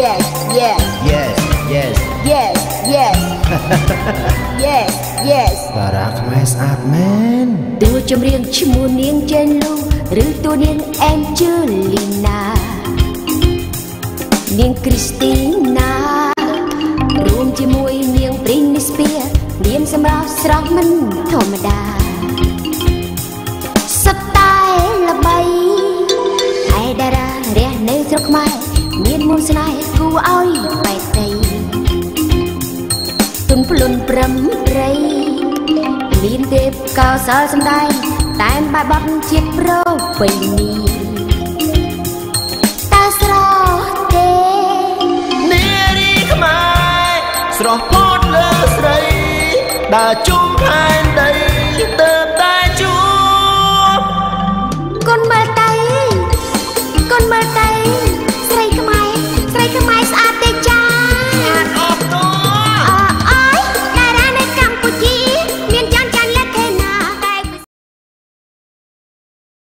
yes yes Yes Yes yes yes yes yes តារាខ្មែរស្អាតមែនតួចម្រៀងឈ្មោះនាងចេនលូឬតួនាងអេនជើលីណានាងគ្រីស្ទីណារួមជាមួយនាងព្រីនីស្ពៀមានសម្រាប់ស្រស់មិនធម្មតាសុទ្ធតែល្បីឯតារារះនៅស្រុកខ្មែរ មានមុនស្នេហ៍គួរឲ្យបែកដីទុនភ្លុនប្រឹមព្រៃមានទេពកោសលសំដែងតែមបែបបត់ជាតិប្រពៃណីតើស្រស់ទេនារីខ្មែរស្រស់ផូតលើស្រីដើរជុំផែនដីទៅតែជួបកូនមើលតៃកូនមើលតៃស្រីក្